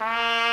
Bye.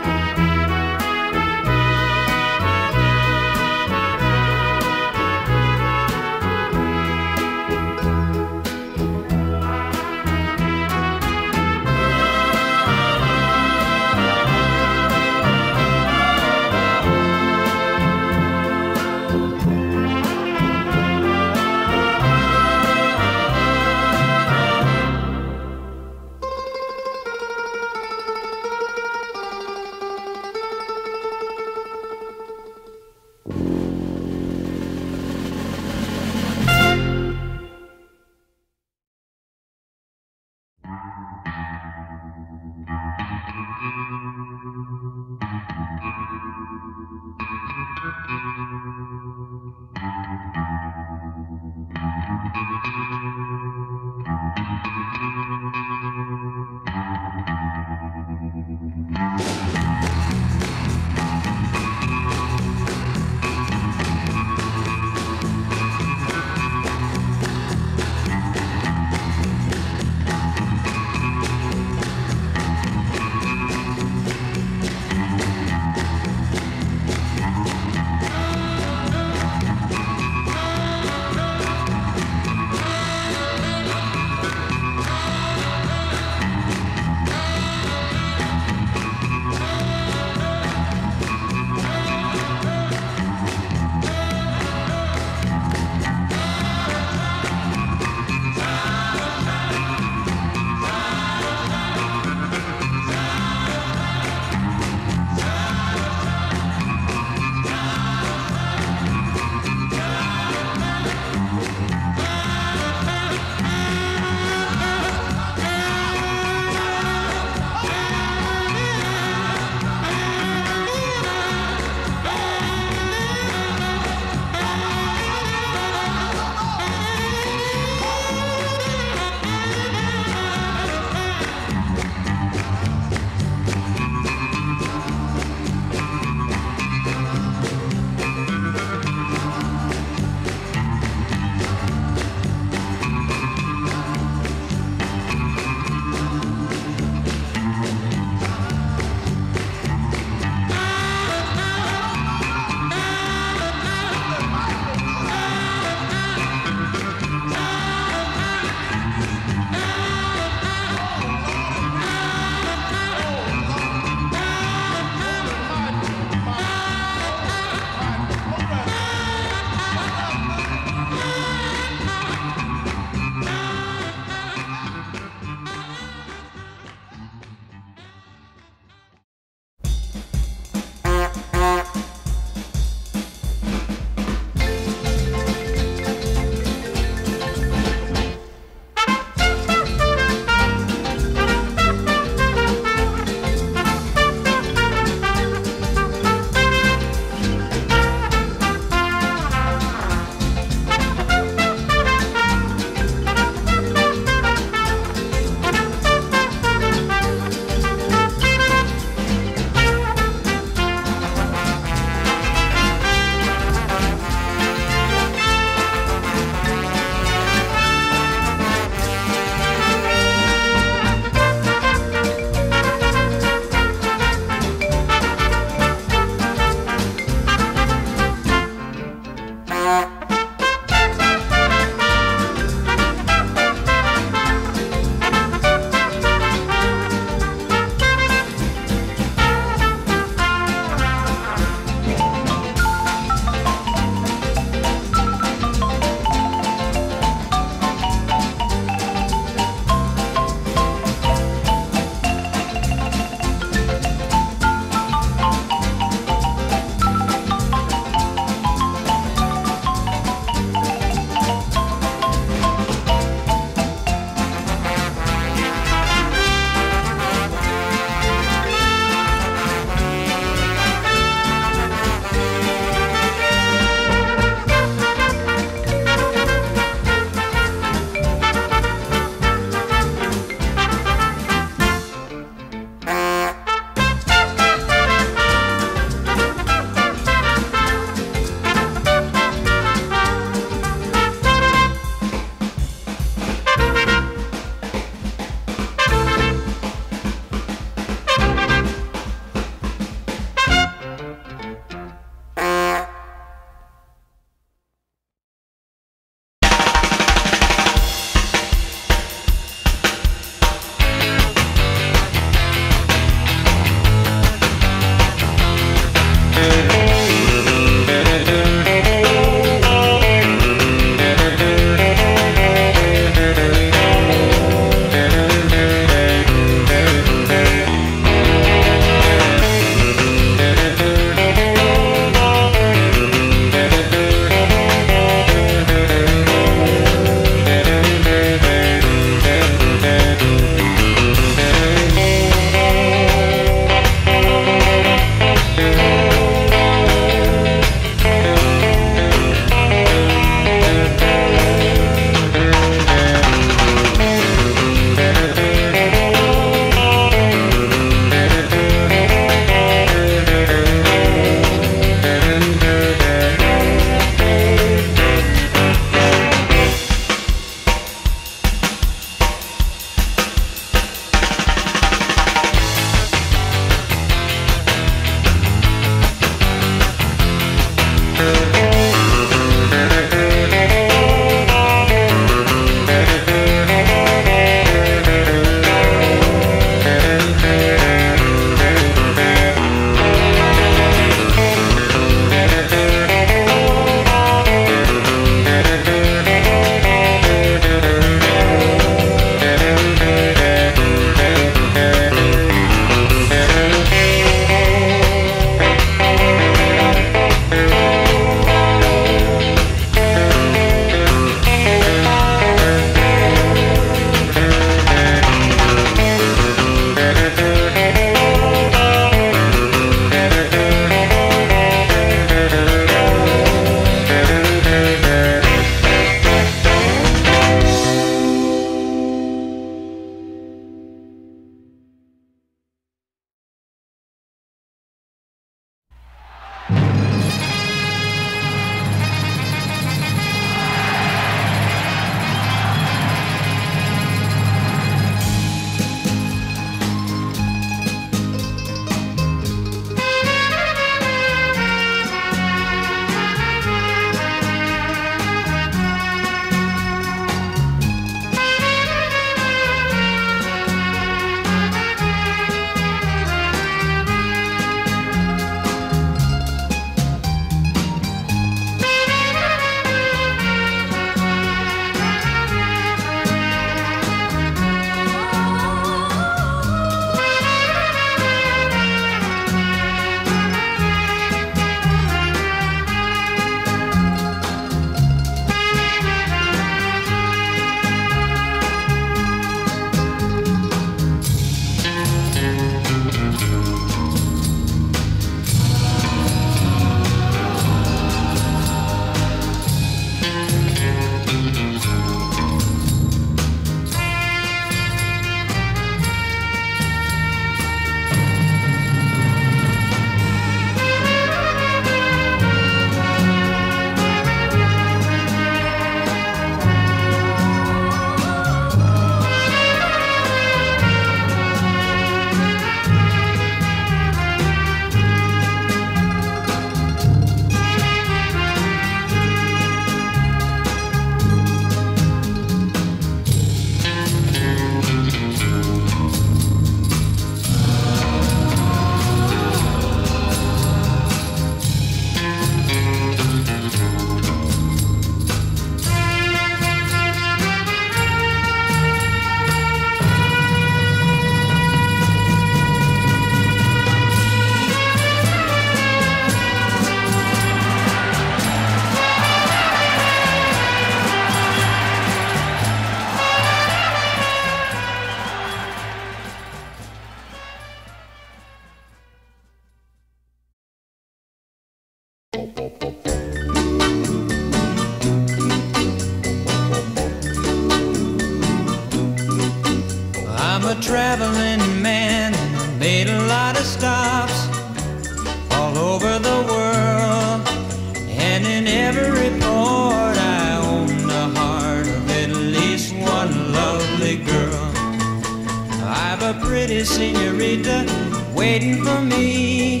waiting for me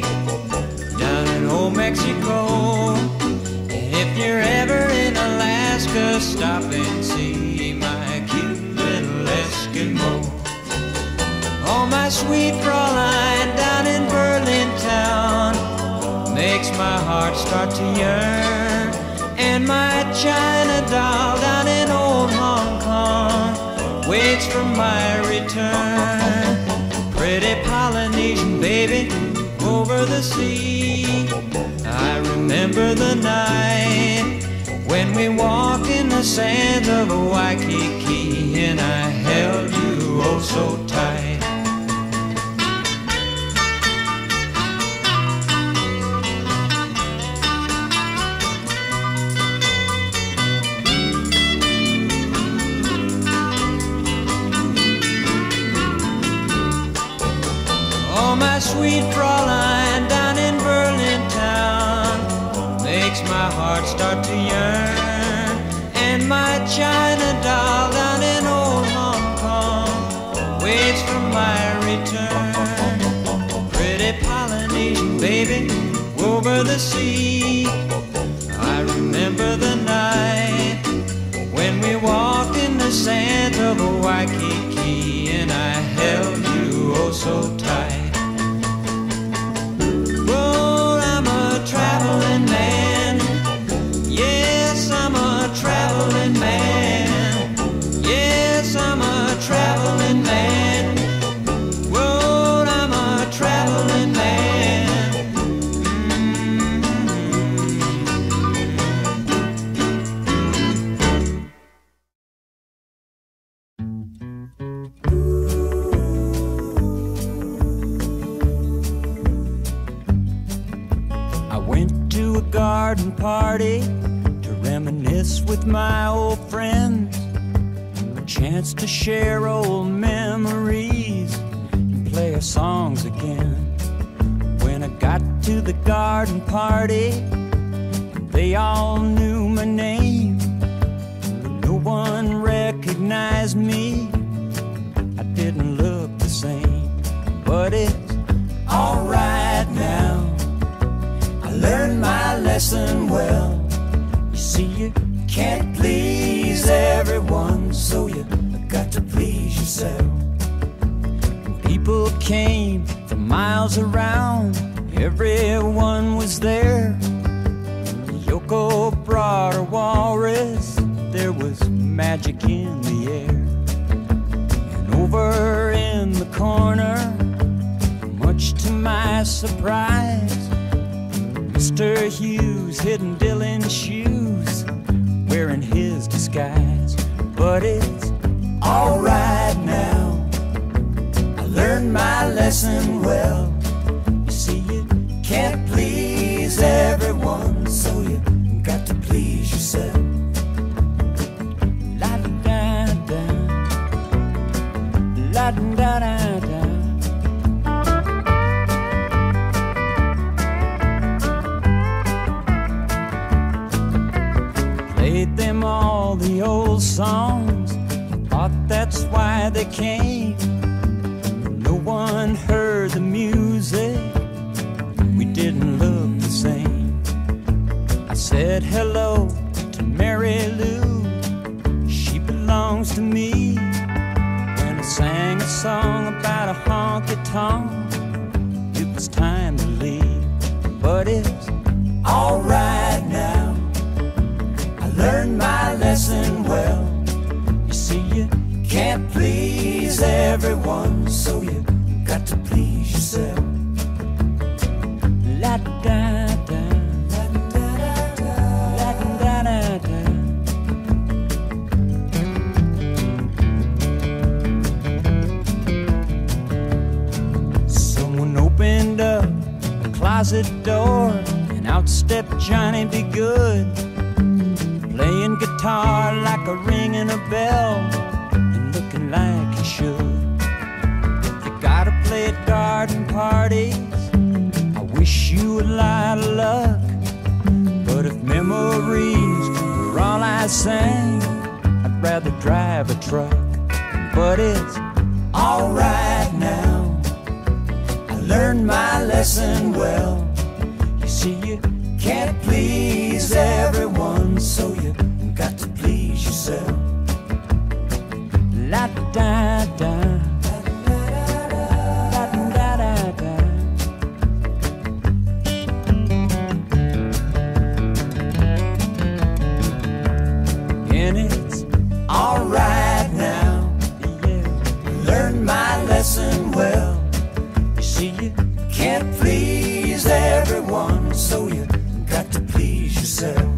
down in old Mexico. And if you're ever in Alaska, stop and see my cute little Eskimo. Oh, my sweet Fraulein down in Berlin town makes my heart start to yearn. And my China doll down in old Hong Kong waits for my return. Pretty baby over the sea. I remember the night when we walked in the sands of Waikiki and I held you oh so tight. My sweet Fraulein down in Berlin town makes my heart start to yearn. And my China doll down in old Hong Kong waits for my return. Pretty Polynesian baby over the sea. I remember the night when we walked in the sands of Waikiki garden party to reminisce with my old friends. A chance to share old memories and play our songs again. When I got to the garden party, they all knew my name. But no one recognized me. See, you can't please everyone, so you got to please yourself. People came from miles around, everyone was there. Yoko brought her walrus, there was magic in the air. And over in the corner, much to my surprise, Mr. Hughes hidden Dylan's shoes, wearing his disguise. But it's alright now. I learned my lesson well. You see, you can't please everyone, so you got to please yourself. La da da la da da old songs. Thought that's why they came. No one heard the music. We didn't look the same. I said hello to Mary Lou. She belongs to me. When I sang a song about a honky tonk, it was time to leave. But it's alright lesson well. You see, you can't please everyone, so you got to please yourself. La da da, la da da da, la da da da. Someone opened up a closet door, and out stepped rather drive a truck, but it's alright now. I learned my lesson well. You see, you can't please everyone, so you got to please yourself. La da da. my lesson well. You see, you can't please everyone, so you got to please yourself.